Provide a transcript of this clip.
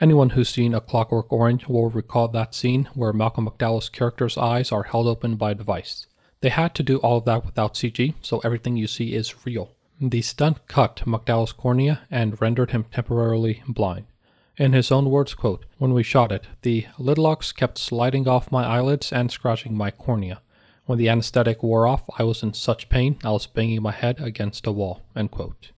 Anyone who's seen A Clockwork Orange will recall that scene where Malcolm McDowell's character's eyes are held open by a device. They had to do all of that without CG, so everything you see is real. The stunt cut McDowell's cornea and rendered him temporarily blind. In his own words, quote, When we shot it, the lidlocks kept sliding off my eyelids and scratching my cornea. When the anesthetic wore off, I was in such pain I was banging my head against a wall, end quote.